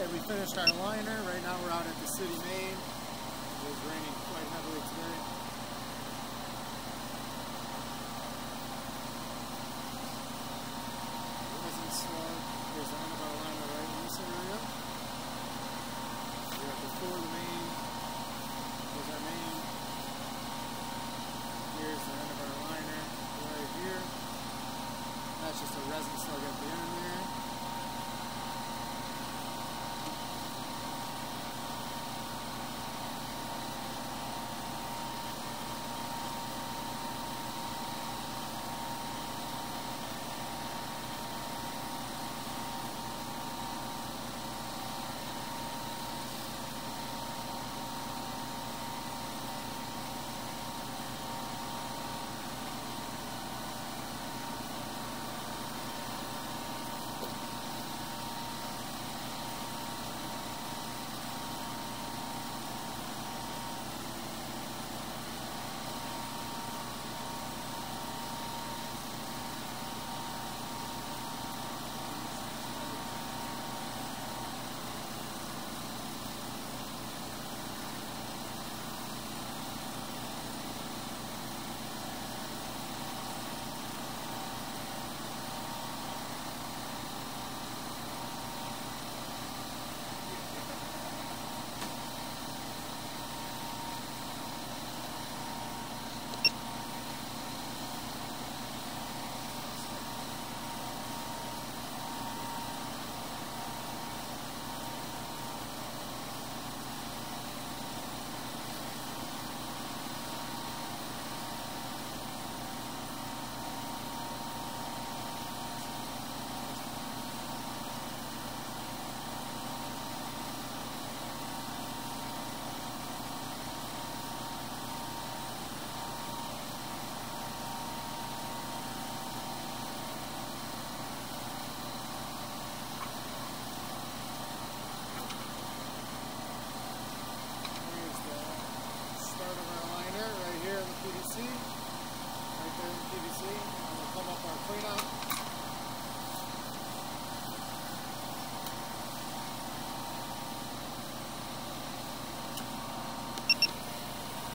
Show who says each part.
Speaker 1: Okay, we finished our liner. Right now we're out at the city main. It was raining quite heavily today. Resin slug. Here's the end of our liner right in this area. We are before the main. Here's our main. Here's the end of our liner right here. That's just a resin slug PVC. Right there in PVC. And we'll come up our cleanout.